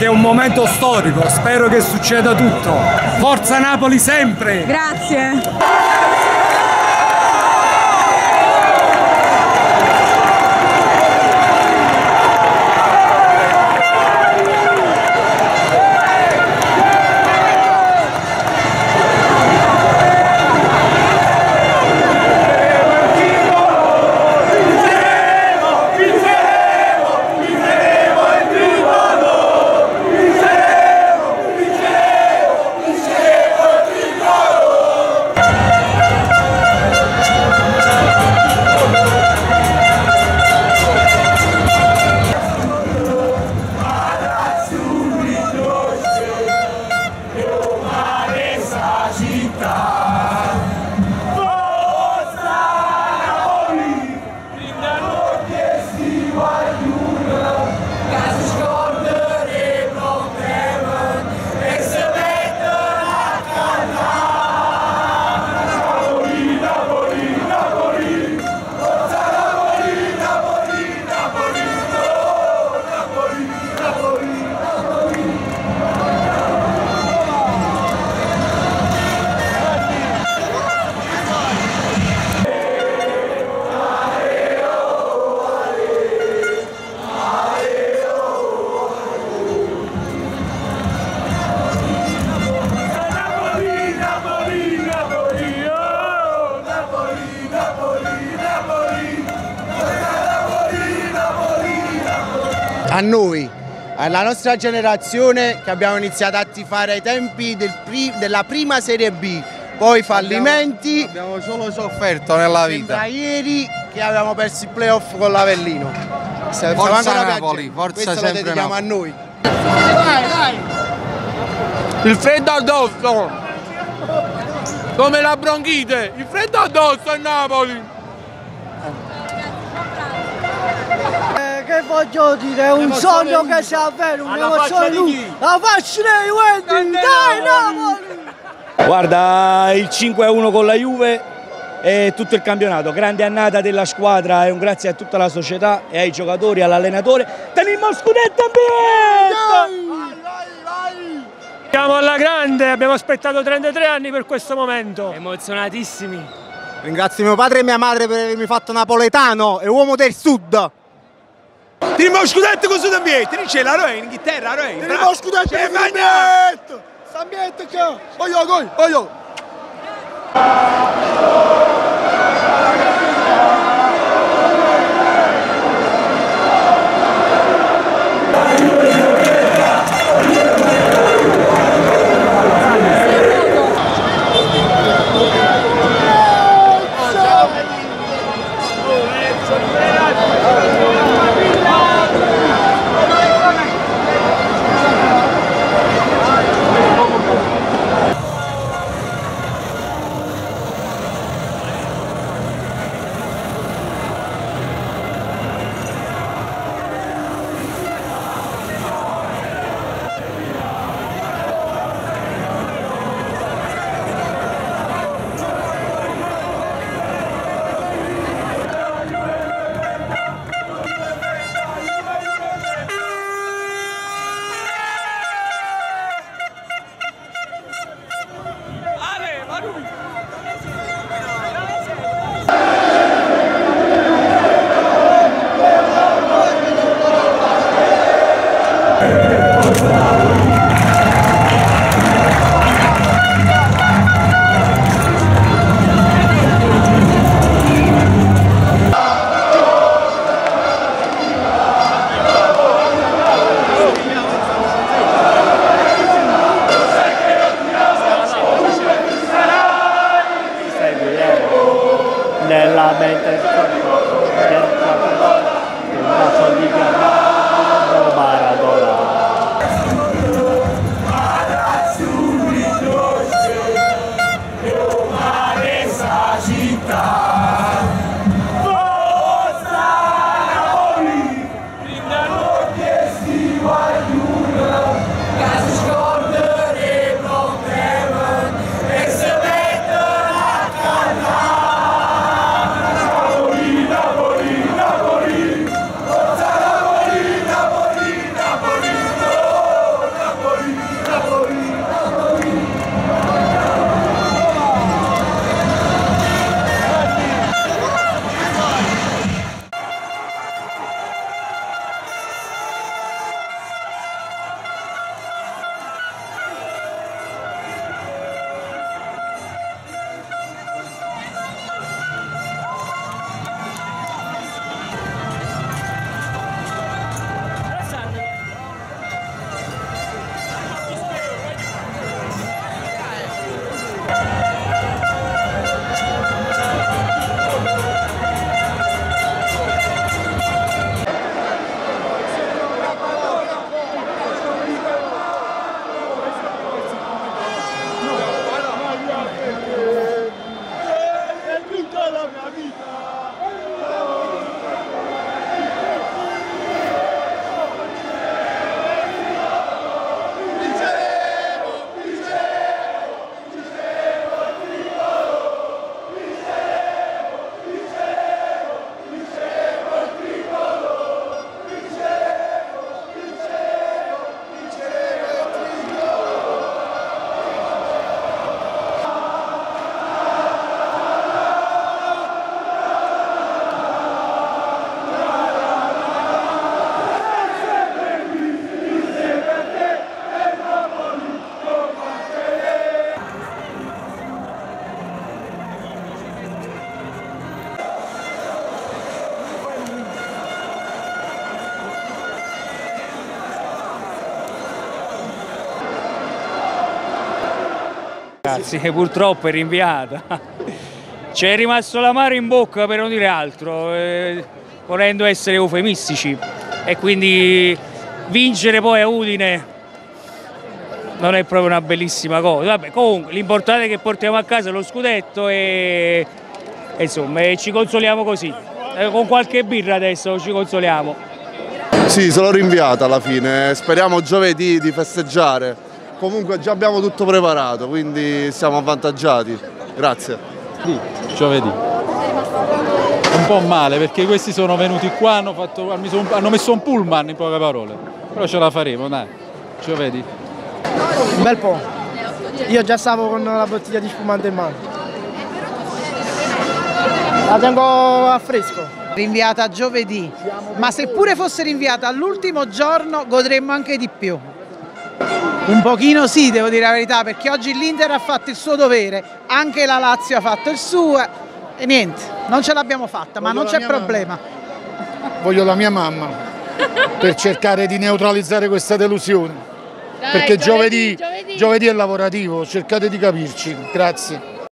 che è un momento storico, spero che succeda tutto. Forza Napoli sempre! Grazie! A noi, alla nostra generazione che abbiamo iniziato a tifare ai tempi del pri della prima Serie B, poi fallimenti. Abbiamo, abbiamo solo sofferto nella vita. Sembra ieri che avevamo perso il playoff con l'Avellino. Forza Napoli, forza Questo sempre lo dedichiamo Napoli. a noi. Dai, dai! Il freddo addosso! Come la bronchite! Il freddo addosso a Napoli! Che voglio dire, è un sogno che si avvera, un'emozione lui. La faccia dei Wendy, dai Napoli! Guarda, il 5-1 con la Juve e tutto il campionato. Grande annata della squadra e un grazie a tutta la società e ai giocatori, all'allenatore. Teniamo scudetto ambiente! Siamo alla grande, abbiamo aspettato 33 anni per questo momento. Emozionatissimi. Ringrazio mio padre e mia madre per avermi fatto napoletano e uomo del sud. Tiriamo scudetto con Sud Ambiente, lì c'è la Roe in Inghilterra, Roe. Tiriamo scudetto con Sud Magna! Ambiente che... Voglio, voglio. nella mente il corpo, nel corpo, il braccio di gamba. Ragazzi, purtroppo è rinviata. Ci è rimasto l'amaro in bocca per non dire altro, eh, volendo essere eufemistici. E quindi vincere poi a Udine non è proprio una bellissima cosa. Vabbè, comunque l'importante è che portiamo a casa lo scudetto e, e insomma e ci consoliamo così. Eh, con qualche birra adesso ci consoliamo. Sì, l'ho rinviata alla fine, speriamo giovedì di festeggiare. Comunque già abbiamo tutto preparato, quindi siamo avvantaggiati. Grazie. giovedì. Un po' male perché questi sono venuti qua, hanno, fatto- hanno messo un pullman in poche parole. Però ce la faremo, dai. Giovedì. Un bel po'. Io già stavo con la bottiglia di spumante in mano. La tengo a fresco. Rinviata a giovedì, ma seppure fosse rinviata all'ultimo giorno godremmo anche di più. Un pochino sì, devo dire la verità, perché oggi l'Inter ha fatto il suo dovere, anche la Lazio ha fatto il suo e niente, non ce l'abbiamo fatta, ma Voglio non la c'è problema. Voglio la mia mamma per cercare di neutralizzare questa delusione. perché giovedì, giovedì è lavorativo, cercate di capirci. Grazie.